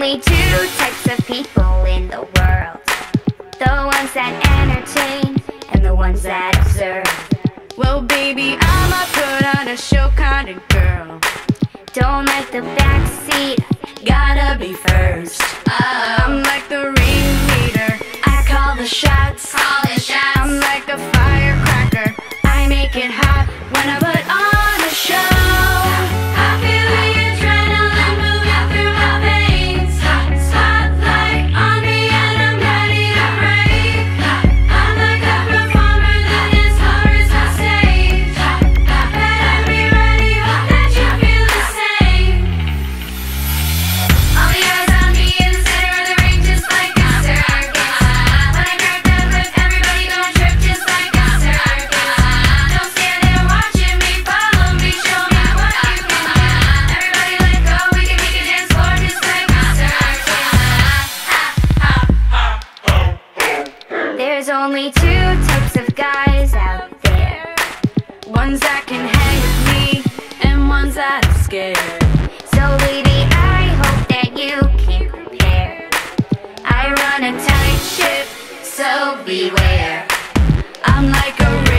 of people in the world The ones that entertain and the ones that observe Well, baby, I'm a put on a show kind of girl. Don't like the backseat, Gotta be first. I'm like the only two types of guys out there Ones that can hang with me, and ones that are scared. So lady, I hope that you can compare I run a tight ship, so beware. I'm like a